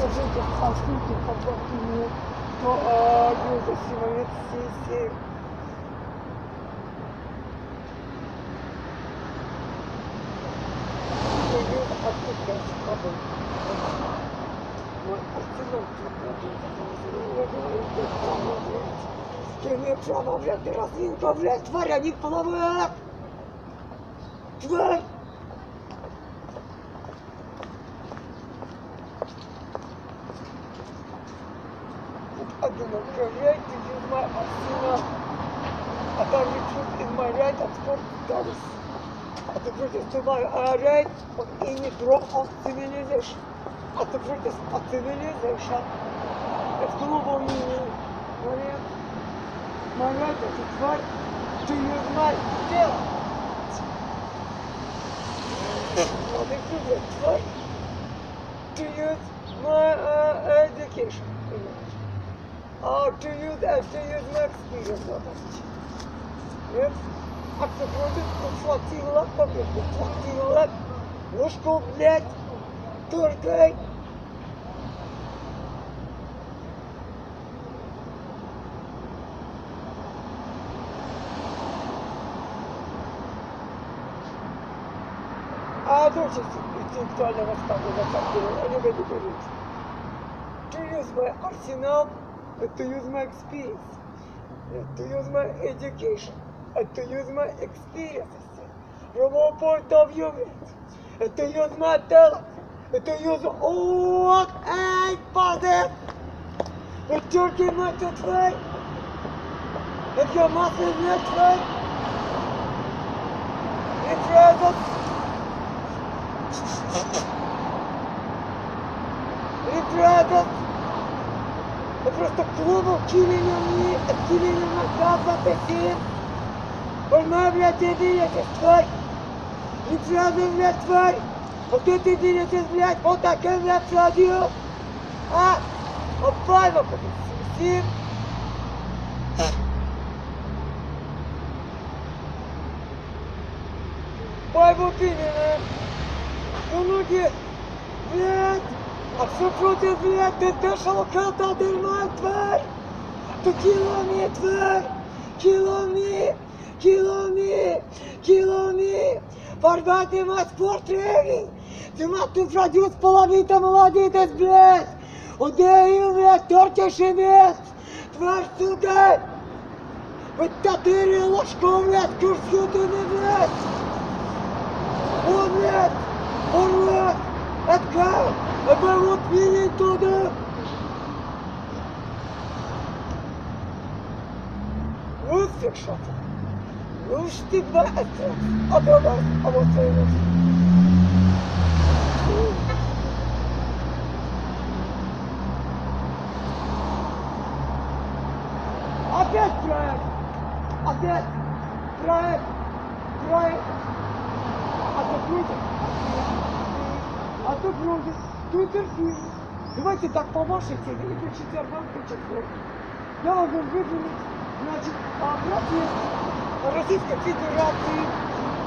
пассажиров, поскольку по то а, юза самолет сессии. Юз откуда скабы. Мой арсенал Я не право, блядь, ты разинка, блядь, тварь, они плавают! Тварь! Один управляет, ты use my arsenal. А там recruit in my right and sport dollars. At the British to my uh, right on any drop of civilization. At the British of civilization. It's global meaning. Right? My right as a twat to use my tail. At the British twat to use my uh, education. Or to use as to use my experience of it. Нет? А кто против, ухватила, побег, ухватила, ложку, блядь, только А дочь интеллектуально рассказывать, на самом деле, они бы говорить. To use my arsenal Uh, to use my experience, uh, to use my education, and to use my experiences from all point of view, and to use my talent, and to use all I possess. The Turkey must try, and your muscles not try. It's rather. It's rather. Просто клубу килинами, килинами газа такие. Больная, блядь, ты двигаетесь, тварь. Не сразу, блядь, тварь. Вот ты ты двигаетесь, блядь, вот такой, блядь, радио. А? Опай, вот Сим. Пой, вот именно. Ну, ноги, блядь. А все против, блядь, ты дышал, когда дерьма, тварь! Ты киломи, тварь! Киломи! Киломи! Киломи! Порвати мать спортренинг! Ти мать тут продюс половита молодитесь, блядь! Удею, блядь, тортишь имец! Тварь, сука! Вы татыри ложку, блядь, курсютыны, блядь! наоборот видеть туда. Rus yükseltin. Rus dibba etsin. Adamlar ama sayılır. Против! То терпи! Давайте так помашите и кричите одном кричите. Я могу выдвинуть, значит, протест Российской Федерации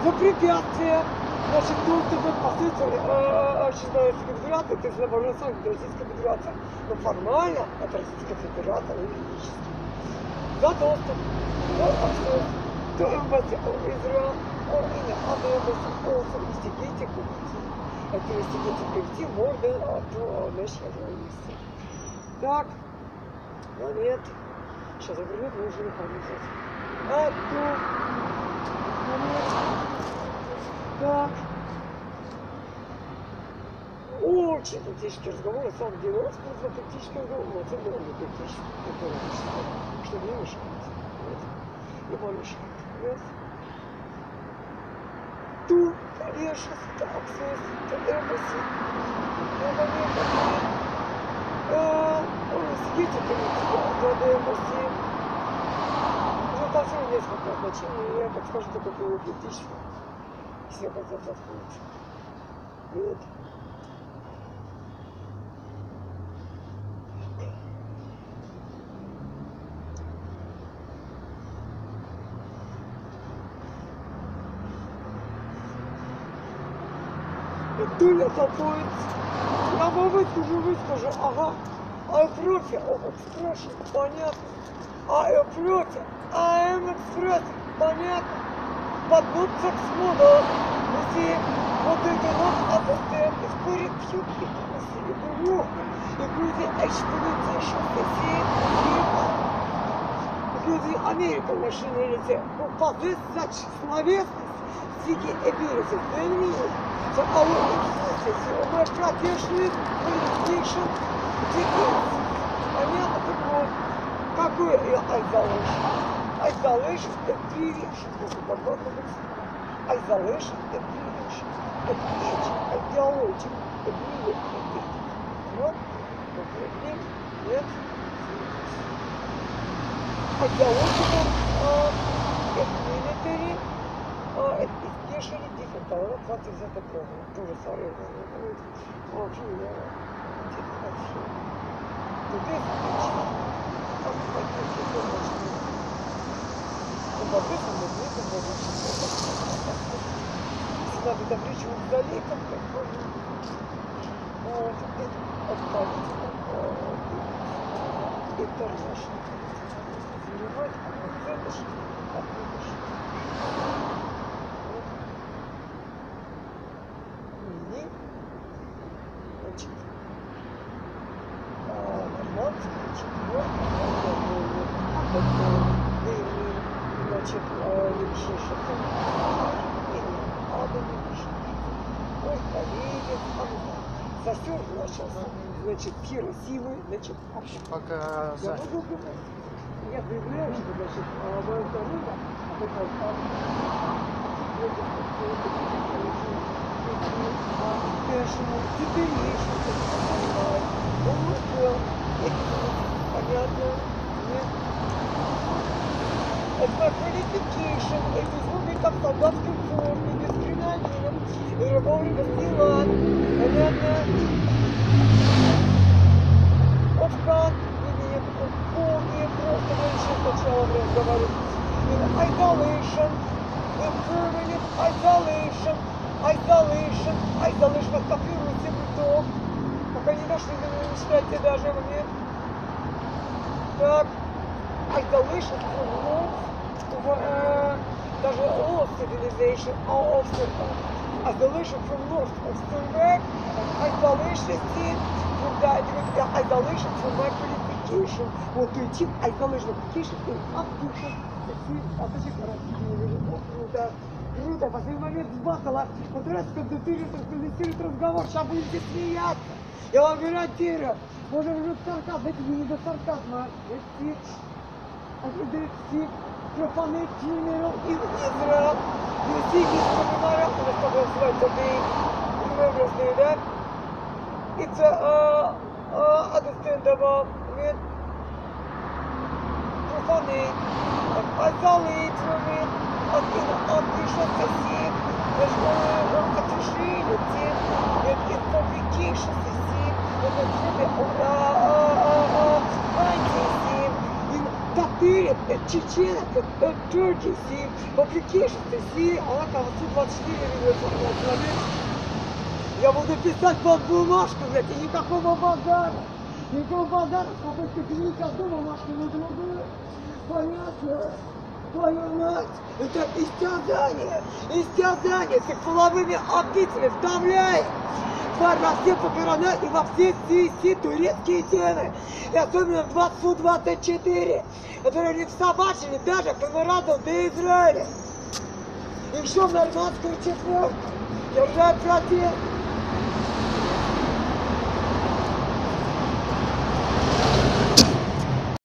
за препятствие значит, доступа посыльству Российской Федерации, то есть на вооруженных Российской Федерации. Но формально это Российская Федерация юридически. За доступ до эмбасси Израиля, or any other embassy also instigating instigating committee more than to national jurisdiction. Так, момент. Сейчас завернет, мы уже не помните. А тут момент. Так. Очень критический разговор, на самом деле, у нас просто критический разговор, но это довольно критический, что не мешает. Нет? Не помешает. Нет? Тут, эмбасси, момент, сидите, до эмбасси, уже там всего несколько назначений, я так скажу, только было 5000, все хотят заткнуться. Вот. Туля такой, я могу выскажу, выскажу, ага. А профи, о, экспресс, понятно. А э, профи, АМ экспресс, понятно. Поднуться к смоду. Все вот это вот ассистент из Кори Пьюки. Все это И люди эксплуатируют все люди Америка машины летят. Ну, подвесать словесность, сики эбирisi, дönmeyin. So our existence, our practitioners, qualification, degrees. Понятно? Так вот, какой isolation? Isolation – это три вещи. Isolation – это три вещи. Это речь, идеология, это не это. Вот, конкретный, нет, archaeological uh, military uh, especially different. А вот what is that problem? Тоже sorry. Вообще, интересно вообще. Today как пойти все помощь. Написано, не помощь. Если надо там речь удалить, там как вот, это отправить. International. Заливать, а выдашь, как выдашь. И, Застер начался, значит, Хиросимы, Пока я. Я заявляю, что значит, моя дорога, а это там, Пешему, теперешему, он успел, понятно, нет. Звуки как в солдатской форме, без и рабовый дела, понятно. Овкат, нет, полный, просто еще сначала говорим. Isolation, impermanent isolation, isolation, isolation, копируйте быток. Пока не дошли до читайте даже мне. Так, isolation в, э, даже lost civilization, all of isolation from loss of survey, isolation from that, isolation from my qualification. Вот то есть isolation application и application. А зачем Круто. Круто. В последний момент сбатала. Вот раз конденсирует, конденсирует разговор. Сейчас будете смеяться. Я вам гарантирую. Может уже сарказм. Это не до сарказма. Это the profane funeral in Israel. You see this commemoration of the Israel to be remembrance day that it's a uh, uh, understandable with profane and isolate from it of the unprecious to a the attention Татырин, чеченец, Turkey, see, publication, see, она там 124 человек. Я буду писать под бумажку, блядь, и никакого базара. Никакого базара, попыткой перенести одну бумажку на другую. Понятно? Твою мать! Это истязание! Истязание с половыми амбициями вставляет! Тварь во все похорона и во все си турецкие темы. И особенно в 2024, которые не собачили даже камерадом до Израиля. Еще в нормандскую четверку. Держать протест.